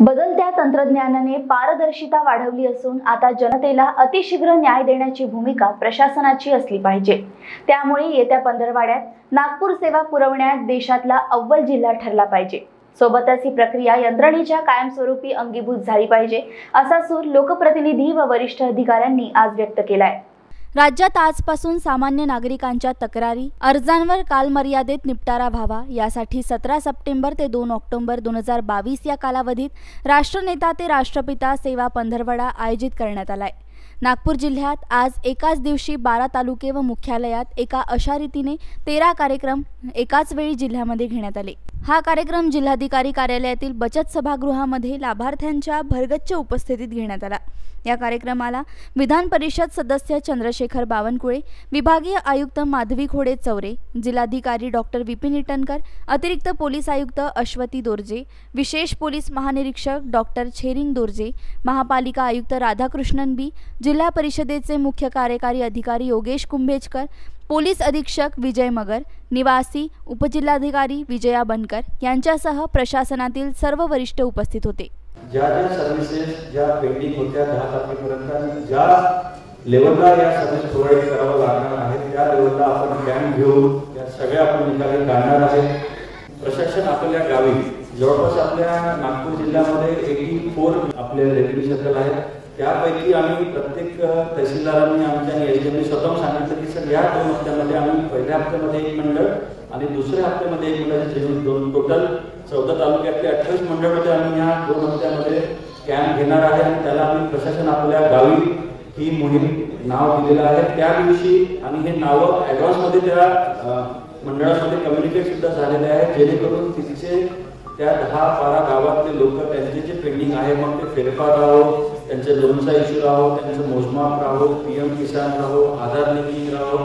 बदलत्या तंत्रज्ञानाने पारदर्शिता वाढवली असून आता जनतेला अतिशीघ्र न्याय देण्याची भूमिका प्रशासनाची असली पाहिजे. त्यामुळे येत्या पंधरवाड्यात नागपूर सेवा पुरवण्यात देशातला अव्वल जिल्हा ठरला पाहिजे. सोबतच ही प्रक्रिया यंत्रणेच्या कायमस्वरूपी अंगीभूत झाली पाहिजे असा सूर लोकप्रतिनिधी व वरिष्ठ अधिकाऱ्यांनी आज व्यक्त केला आहे राज्यात आजपासून सामान्य नागरिकांच्या तक्रारी अर्जांवर कालमर्यादेत निपटारा व्हावा यासाठी सतरा सप्टेंबर ते दोन ऑक्टोबर दोन हजार बावीस या कालावधीत राष्ट्रनेता ते राष्ट्रपिता सेवा पंधरवडा आयोजित करण्यात आलाय. नागपूर जिल्ह्यात आज एकाच दिवशी बारा तालुके व मुख्यालयात एका अशा रीतीने तेरा कार्यक्रम एकाच वेळी जिल्ह्यामध्ये घेण्यात आले. हा कार्यक्रम जिल्हाधिकारी कार्यालयातील बचत सभागृहामध्ये लाभार्थ्यांच्या भरगच्च उपस्थितीत घेण्यात आला. या कार्यक्रमाला विधान परिषद सदस्य चंद्रशेखर बावनकुळे विभागीय आयुक्त माधवी खोडे चौरे जिल्हाधिकारी डॉक्टर विपिन इटनकर अतिरिक्त पोलीस आयुक्त अश्वती दोर्जे विशेष पोलीस महानिरीक्षक डॉक्टर छेरिंग दोर्जे महापालिका आयुक्त राधाकृष्णन बी जिल्हा परिषदेचे मुख्य कार्यकारी अधिकारी योगेश कुंभेजकर पोलीस अधीक्षक विजय मगर निवासी उपजिल्हाधिकारी विजया बनकर यांच्यासह प्रशासनातील सर्व वरिष्ठ उपस्थित होते. ज्या ज्या सर्व्हिसेस ज्या पेंडिंग होत्या दहा तारखेपर्यंत आणि ज्या लेवलला या सर्व्हिस प्रोव्हाइड करावं लागणार आहे त्या लेवलला आपण कॅम्प घेऊन त्या सगळ्या आपण निकाली काढणार आहे. प्रशासन आपल्या गावी जवळपास आपल्या नागपूर जिल्ह्यामध्ये एटी फोर आपले रेव्हेन्यू सर्कल आहेत. त्यापैकी आम्ही प्रत्येक तहसीलदारांनी आमच्या एस स्वतः सांगितलं या दोन हप्त्यामध्ये आम्ही पहिल्या हप्त्यामध्ये एक मंडळ आणि दुसऱ्या हप्त्यामध्ये एक मंडळ दोन टोटल चौदा तालुक्यातले अठ्ठावीस मंडळामध्ये आम्ही या दोन हप्त्यामध्ये कॅम्प घेणार आहे आणि त्याला आम्ही प्रशासन आपल्या गावी ही मोहीम नाव दिलेलं आहे. त्या दिवशी आणि हे नावं ॲडव्हान्समध्ये त्या मंडळामध्ये कम्युनिकेट सुद्धा झालेले आहे. जेणेकरून तिथे त्या दहा बारा गावातले लोक त्यांचे जे पेंडिंग आहे मग ते फेरफार राहो त्यांच्या लोनचा इश्यू राहो त्यांचं मोजमाप राहो पी एम किसान राहो आधार लिंकिंग राहो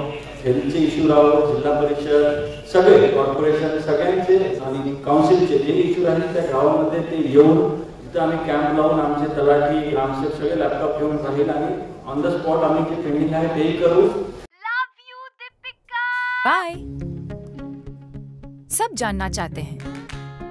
हेल्थचे इश्यू राहो जिल्हा परिषद सगळे कॉर्पोरेशन सगळ्यांचे आणि काउन्सिलचे जे इश्यू राहील त्या गावामध्ये ते येऊन तिथं आम्ही कॅम्प लावून आमचे तलाठी ग्रामसेवक सगळे लॅपटॉप घेऊन राहील आणि ऑन द स्पॉट आम्ही जे पेंडिंग आहे तेही करू. बाय सब जानना चाहते हैं।